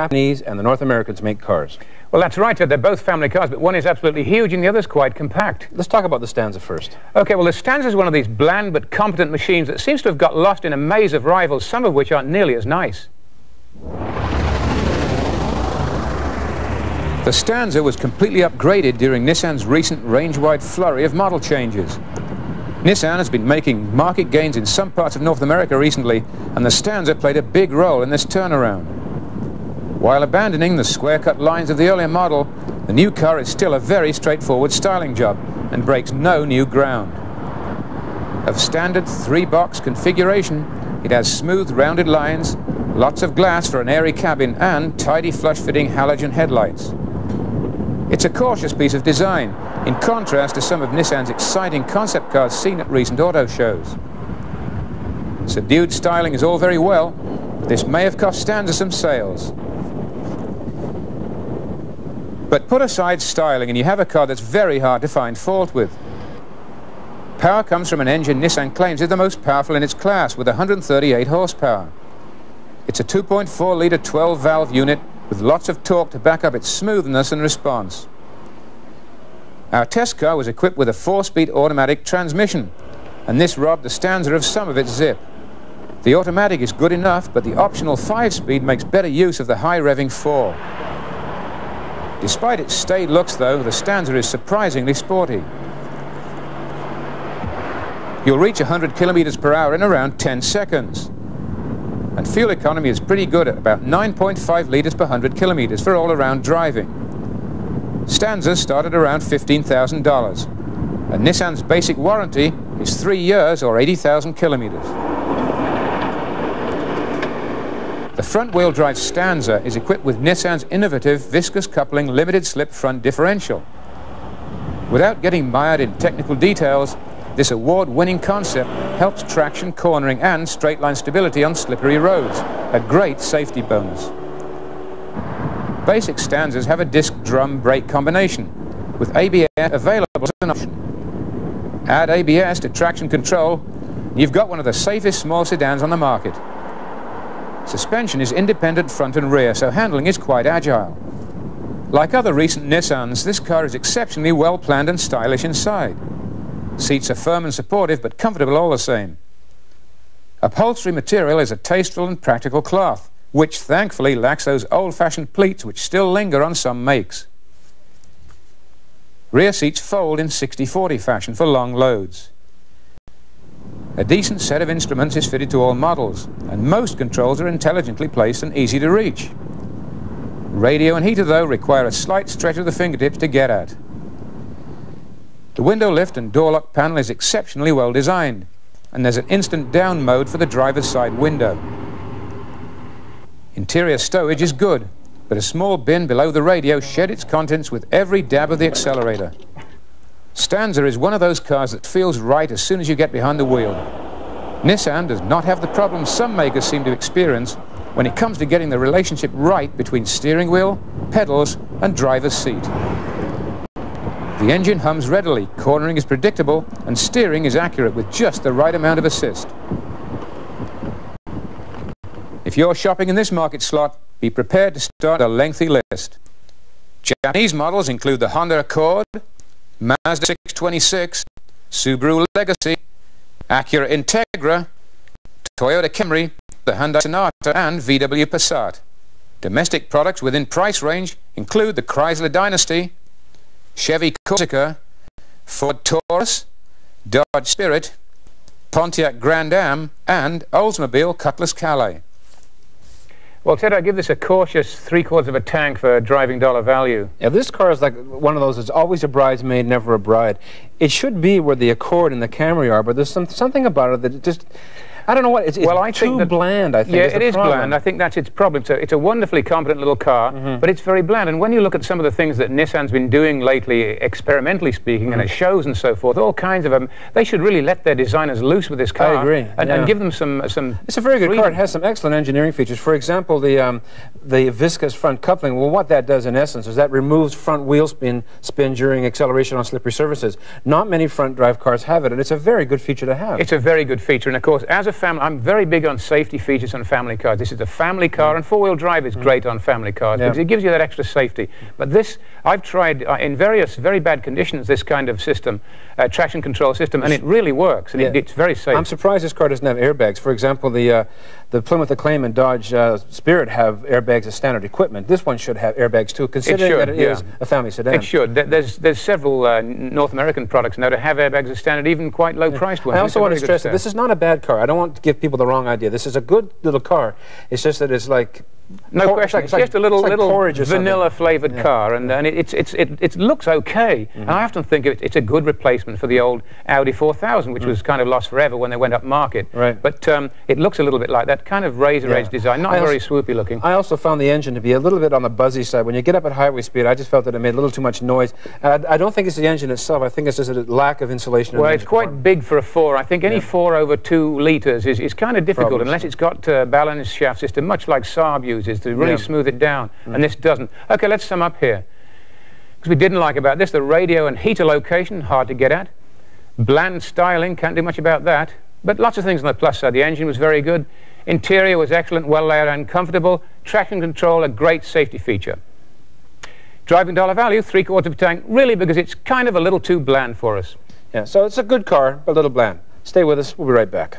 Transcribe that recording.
Japanese and the North Americans make cars. Well, that's right. Uh, they're both family cars, but one is absolutely huge and the other's quite compact. Let's talk about the Stanza first. Okay, well, the Stanza is one of these bland but competent machines that seems to have got lost in a maze of rivals, some of which aren't nearly as nice. The Stanza was completely upgraded during Nissan's recent range-wide flurry of model changes. Nissan has been making market gains in some parts of North America recently, and the Stanza played a big role in this turnaround. While abandoning the square-cut lines of the earlier model, the new car is still a very straightforward styling job and breaks no new ground. Of standard three-box configuration, it has smooth rounded lines, lots of glass for an airy cabin and tidy flush-fitting halogen headlights. It's a cautious piece of design, in contrast to some of Nissan's exciting concept cars seen at recent auto shows. Subdued styling is all very well, but this may have cost Stanza some sales. But put aside styling and you have a car that's very hard to find fault with. Power comes from an engine Nissan claims is the most powerful in its class with 138 horsepower. It's a 2.4-litre 12-valve unit with lots of torque to back up its smoothness and response. Our test car was equipped with a four-speed automatic transmission, and this robbed the Stanza of some of its zip. The automatic is good enough, but the optional five-speed makes better use of the high-revving four. Despite its staid looks, though, the Stanza is surprisingly sporty. You'll reach 100 kilometers per hour in around 10 seconds. And fuel economy is pretty good at about 9.5 liters per 100 kilometers for all-around driving. Stanza start at around $15,000. And Nissan's basic warranty is three years or 80,000 kilometers. The front-wheel drive Stanza is equipped with Nissan's innovative viscous coupling limited slip front differential. Without getting mired in technical details, this award-winning concept helps traction cornering and straight-line stability on slippery roads, a great safety bonus. Basic Stanzas have a disc drum brake combination, with ABS available as an option. Add ABS to traction control, and you've got one of the safest small sedans on the market. Suspension is independent front and rear, so handling is quite agile. Like other recent Nissans, this car is exceptionally well planned and stylish inside. Seats are firm and supportive, but comfortable all the same. Upholstery material is a tasteful and practical cloth, which thankfully lacks those old-fashioned pleats which still linger on some makes. Rear seats fold in 60-40 fashion for long loads. A decent set of instruments is fitted to all models, and most controls are intelligently placed and easy to reach. Radio and heater, though, require a slight stretch of the fingertips to get at. The window lift and door lock panel is exceptionally well designed, and there's an instant down mode for the driver's side window. Interior stowage is good, but a small bin below the radio shed its contents with every dab of the accelerator. Stanza is one of those cars that feels right as soon as you get behind the wheel. Nissan does not have the problem some makers seem to experience when it comes to getting the relationship right between steering wheel, pedals, and driver's seat. The engine hums readily, cornering is predictable, and steering is accurate with just the right amount of assist. If you're shopping in this market slot, be prepared to start a lengthy list. Japanese models include the Honda Accord, Mazda 626, Subaru Legacy, Acura Integra, Toyota Camry, the Hyundai Sonata and VW Passat. Domestic products within price range include the Chrysler Dynasty, Chevy Corsica, Ford Taurus, Dodge Spirit, Pontiac Grand Am and Oldsmobile Cutlass Calais. Well, Ted, I give this a cautious three-quarters of a tank for driving dollar value. Yeah, this car is like one of those, it's always a bridesmaid, never a bride. It should be where the Accord and the Camry are, but there's some, something about it that just... I don't know what. It's, it's well, I too think that, bland. I think. Yeah, is it is problem. bland. I think that's its problem. So it's a wonderfully competent little car, mm -hmm. but it's very bland. And when you look at some of the things that Nissan's been doing lately, experimentally speaking, mm -hmm. and at shows and so forth, all kinds of them, they should really let their designers loose with this car. I agree. And, yeah. and give them some some. It's a very good freedom. car. It has some excellent engineering features. For example, the um, the viscous front coupling. Well, what that does in essence is that removes front wheel spin spin during acceleration on slippery surfaces. Not many front drive cars have it, and it's a very good feature to have. It's a very good feature, and of course, as a family. I'm very big on safety features on family cars. This is a family car, mm. and four-wheel drive is mm. great on family cars yeah. because it gives you that extra safety. But this, I've tried uh, in various very bad conditions this kind of system, uh, traction control system, and it really works, and yeah. it, it's very safe. I'm surprised this car doesn't have airbags. For example, the uh, the Plymouth Acclaim and Dodge uh, Spirit have airbags as standard equipment. This one should have airbags too, considering should, that it yeah. is a family sedan. It should. There's there's several uh, North American products now to have airbags as standard, even quite low-priced ones. I also want to stress that this is not a bad car. I don't want to give people the wrong idea. This is a good little car. It's just that it's like no question. It's, like, just a little, like little vanilla flavored yeah. car, and, and it, it's, it's, it, it looks okay. Mm -hmm. And I often think it, it's a good replacement for the old Audi 4000, which mm. was kind of lost forever when they went up market. Right. But um, it looks a little bit like that kind of razor yeah. edge design, not I very also, swoopy looking. I also found the engine to be a little bit on the buzzy side. When you get up at highway speed, I just felt that it made a little too much noise. And I, I don't think it's the engine itself. I think it's just a lack of insulation. Well, it's quite big for a four. I think any yeah. four over two liters is, is kind of difficult unless it's got a balanced shaft system, much like Saab uses, to really smooth smooth it down, mm. and this doesn't. Okay, let's sum up here. Because we didn't like about this, the radio and heater location, hard to get at. Bland styling, can't do much about that. But lots of things on the plus side. The engine was very good. Interior was excellent, well laid and comfortable. Traction control, a great safety feature. Driving dollar value, three quarters of a tank, really because it's kind of a little too bland for us. Yeah, so it's a good car, but a little bland. Stay with us, we'll be right back.